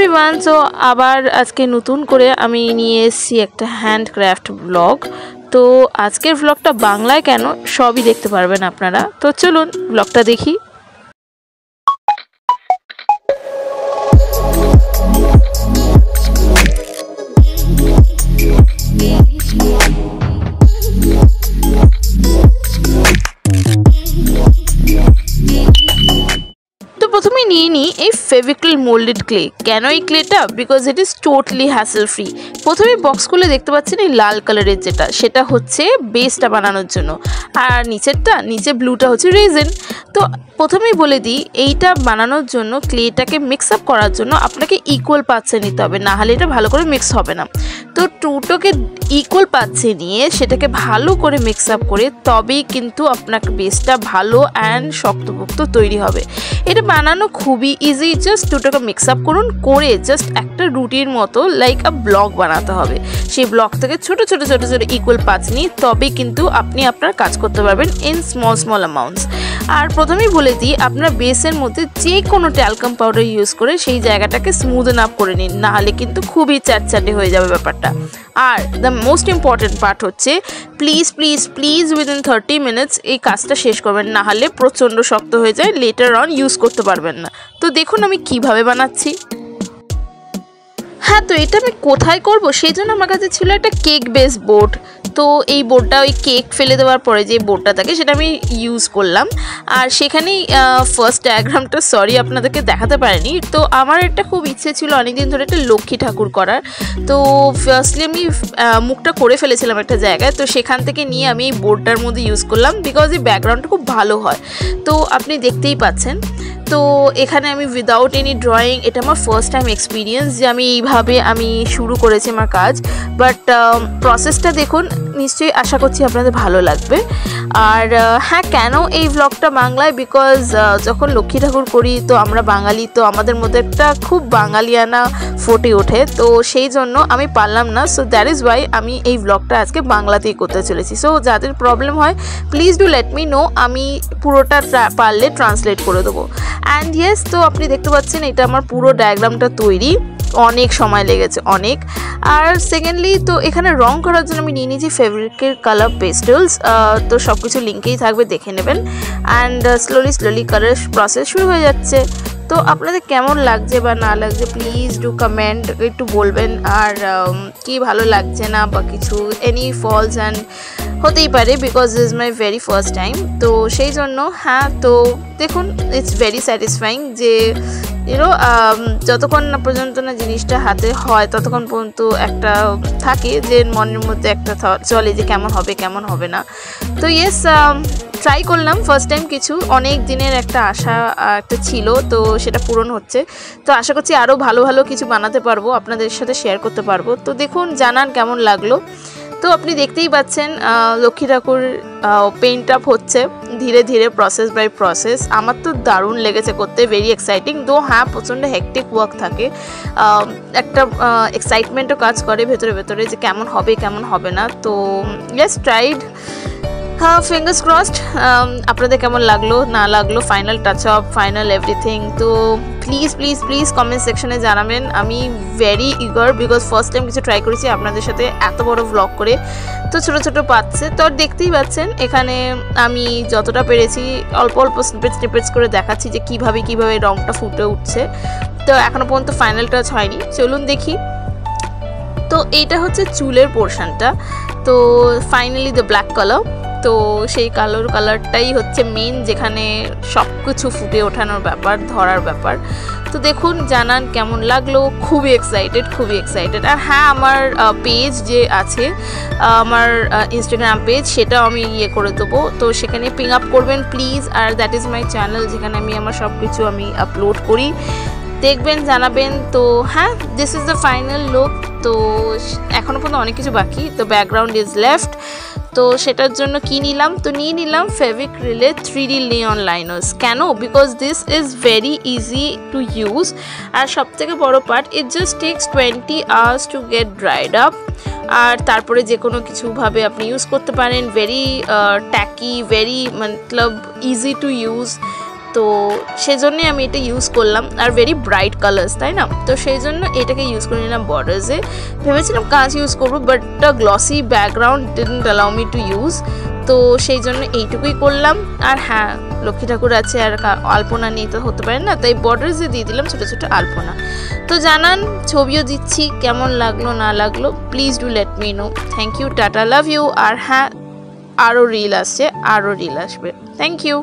Everyone so আবার আজকে নতুন করে আমি নিয়ে এসেছি একটা হ্যান্ডক্রাফট ব্লগ তো আজকের ব্লগটা বাংলায় কেন? সবই দেখতে পারবেন আপনারা। তো চলুন ব্লগটা দেখি। Fevicryl moulded clay. কেন এই ক্লেটা? Because it is totally hassle free প্রথমে বক্স খুলে দেখতে পাচ্ছেন এই লাল কালারের যেটা। সেটা হচ্ছে বেসটা বানানোর জন্য। আর নিচেরটা, নিচে ব্লুটা হচ্ছে রেজেন তো প্রথমেই বলে দিই, এইটা বানানোর জন্য ক্লেটাকে মিক্স আপ করার জন্য আপনাকে ইকুয়াল পাচ্ছে নিতে হবে। না হলে এটা ভালো করে মিক্স হবে না। তো টুটোকে ইকুয়াল পাচ্ছে নিয়ে সেটাকে ভালো করে মিক্স আপ করে তবেই কিন্তু আপনার বেসটা ভালো অ্যান্ড শক্তপোক্ত তৈরি হবে। এটা বানানো খুবই ইজি জাস্ট দুটোকে মিক্স আপ করুন, করে জাস্ট একটা রুটির মতো লাইক আ ব্লক বানাতে হবে। সেই ব্লক থেকে ছোট ছোট ছোট ছোট ইকুয়াল পাঁচ নিয়ে তবে কিন্তু আপনি আপনার কাজ করতে পারবেন ইন স্মল স্মল অ্যামাউন্টস আর প্রথমেই বলে দিই, আপনার বেসের মধ্যে যে কোনো ট্যালকাম পাউডার ইউজ করে সেই জায়গাটাকে স্মুথেন আপ করে নিন, নাহলে কিন্তু খুবই চ্যাটচ্যাটে হয়ে যাবে ব্যাপারটা। আর দ্য মোস্ট ইম্পর্টেন্ট পার্ট হচ্ছে please please please within thirty minutes এই কাজটা শেষ করবেন। না হলে প্রচণ্ড শক্ত হয়ে যায় লেটার অন ইউজ করতে পারবেন না। তো দেখুন আমি কীভাবে বানাচ্ছি। হ্যাঁ তো এটা আমি কোথায় করব? সেই জন্য আমার কাছে ছিল একটা কেক বেস বোর্ড তো এই বোর্ডটা, ওই কেক ফেলে দেওয়ার পরে যে বোর্ডটা থাকে, সেটা আমি ইউজ করলাম। আর সেখানেই ফার্স্ট ডায়াগ্রামটা সরি আপনাদেরকে দেখাতে পারিনি। তো আমার একটা খুব ইচ্ছে ছিল অনেকদিন ধরে একটা লক্ষ্মী ঠাকুর করার। তো ফার্স্টলি আমি মুখটা করে ফেলেছিলাম একটা জায়গায়। তো সেখান থেকে নিয়ে আমি এই বোর্ডটার মধ্যে ইউজ করলাম বিকজ এই ব্যাকগ্রাউন্ডটা খুব ভালো হয়। তো আপনি দেখতেই পাচ্ছেন। তো এখানে আমি উইদাউট এনি ড্রয়িং এটা আমার ফার্স্ট টাইম এক্সপিরিয়েন্স যে আমি এইভাবে আমি শুরু করেছি আমার কাজ। বাট প্রসেসটা দেখুন নিশ্চয়ই আশা করছি আপনাদের ভালো লাগবে। আর হ্যাঁ কেন এই ব্লগটা বাংলায়? বিকজ যখন লক্ষ্মী ঠাকুর করি, তো আমরা বাঙালি, তো আমাদের মধ্যে একটা খুব বাঙালিয়ানা ফুটে ওঠে। তো সেই জন্য আমি পারলাম না। সো দ্যাট ইজ ওয়াই আমি এই ব্লগটা আজকে বাংলাতেই করতে চলেছি। সো যাদের প্রবলেম হয় please do let me know আমি পুরোটা পারলে ট্রান্সলেট করে দেবো। অ্যান্ড ইয়েস তো আপনি দেখতে পাচ্ছেন, এটা আমার পুরো ডায়াগ্রামটা তৈরি। অনেক সময় লেগেছে, অনেক। আর সেকেন্ডলি তো এখানে রং করার জন্য আমি নিয়ে নিয়েছি ফেব্রিকের কালার পেস্টেলস তো সব কিছু লিঙ্কেই থাকবে, দেখে নেবেন। And slowly slowly colour process শুরু হয়ে যাচ্ছে। তো আপনাদের কেমন লাগছে বা না লাগছে প্লিজ ডু কমেন্ট একটু বলবেন। আর কি ভালো লাগছে না বা কিছু এনি ফলস অ্যান্ড হতেই পারে because is my very first time তো সেই জন্য হ্যাঁ তো দেখুন ইটস ভেরি স্যাটিসফাইং যে ইউনো যতক্ষণ না পর্যন্ত না জিনিসটা হাতে হয়, ততক্ষণ পর্যন্ত একটা থাকে যে মনের মধ্যে একটা চলে যে কেমন হবে কেমন হবে না। তো ইয়েস ট্রাই করলাম ফার্স্ট টাইম কিছু। অনেক দিনের একটা আশা একটা ছিল, তো সেটা পূরণ হচ্ছে। তো আশা করছি আরও ভালো ভালো কিছু বানাতে পারব, আপনাদের সাথে শেয়ার করতে পারব। তো দেখুন, জানান কেমন লাগল। তো আপনি দেখতেই পাচ্ছেন লক্ষ্মী ঠাকুর পেইন্ট আপ হচ্ছে, ধীরে ধীরে প্রসেস বাই প্রসেস আমার তো দারুণ লেগেছে করতে ভেরি এক্সাইটিং দো হ্যাঁ প্রচণ্ড হেকটিক ওয়ার্ক থাকে। একটা এক্সাইটমেন্টও কাজ করে ভেতরে ভেতরে যে কেমন হবে কেমন হবে না। তো ইয়েস ট্রাইড হ্যাঁ ফিঙ্গার্স ক্রসড আপনাদের কেমন লাগল, না লাগল final touch up final everything তো প্লিজ প্লিজ প্লিজ কমেন্ট সেকশনে জানাবেন। আমি very eager because first time কিছু ট্রাই করেছি আপনাদের সাথে এত বড় ভ্লগ করে। তো ছোটো ছোটো পাচ্ছে। তো দেখতেই পাচ্ছেন, এখানে আমি যতটা পেরেছি, অল্প অল্প স্নিপেট স্নিপেটস করে দেখাচ্ছি যে কীভাবে কীভাবে রঙটা ফুটে উঠছে। তো এখনও পর্যন্ত ফাইনাল টাচ হয়নি। চলুন দেখি। তো এইটা হচ্ছে চুলের পোর্শনটা তো ফাইনালি দ্য ব্ল্যাক কালার তো সেই কালোর কালারটাই হচ্ছে মেন যেখানে সব কিছু ফুটে ওঠানোর ব্যাপার, ধরার ব্যাপার। তো দেখুন, জানান কেমন লাগল। খুবই এক্সাইটেড খুবই এক্সাইটেড আর হ্যাঁ আমার পেজ যে আছে আমার ইনস্টাগ্রাম পেজ সেটাও আমি ইয়ে করে দেবো। তো সেখানে পিং আপ করবেন প্লিজ আর দ্যাট ইজ মাই চ্যানেল যেখানে আমি আমার সব কিছু আমি আপলোড করি। দেখবেন, জানাবেন। তো হ্যাঁ this is the final look তো এখনও পর্যন্ত অনেক কিছু বাকি। তো ব্যাকগ্রাউন্ড ইজ লেফট তো সেটার জন্য কি নিলাম? তো নিয়ে নিলাম ফেভিক রিলে থ্রি ডি লিওন লাইনার্স কেন? Because this is very easy to use আর সব থেকে বড়ো part it just takes twenty hours to get dried up আর তারপরে যে কোনো কিছুভাবে আপনি ইউজ করতে পারেন। ভেরি ট্যাকি ভেরি মতলব ইজি টু ইউজ তো সেজন্যই আমি এটা ইউজ করলাম। আর ভেরি ব্রাইট কালার্স তাই না? তো সেই জন্য এটাকে ইউজ করে নিলাম বর্ডার্সে ভেবেছিলাম কাজ ইউজ করব but glossy background didn't allow me to use তো সেই জন্য এইটুকুই করলাম। আর হ্যাঁ লক্ষ্মী ঠাকুর আছে, আর আলপনা নিয়ে তো হতে পারে না। তাই বর্ডার্সে দিয়ে দিলাম ছোটো ছোটো আলপনা। তো জানান, ছবিও দিচ্ছি, কেমন লাগল, না লাগল? Please do let me know thank you tata love you আর হ্যাঁ আরও রিল আসছে, আরও রিল আসবে। Thank you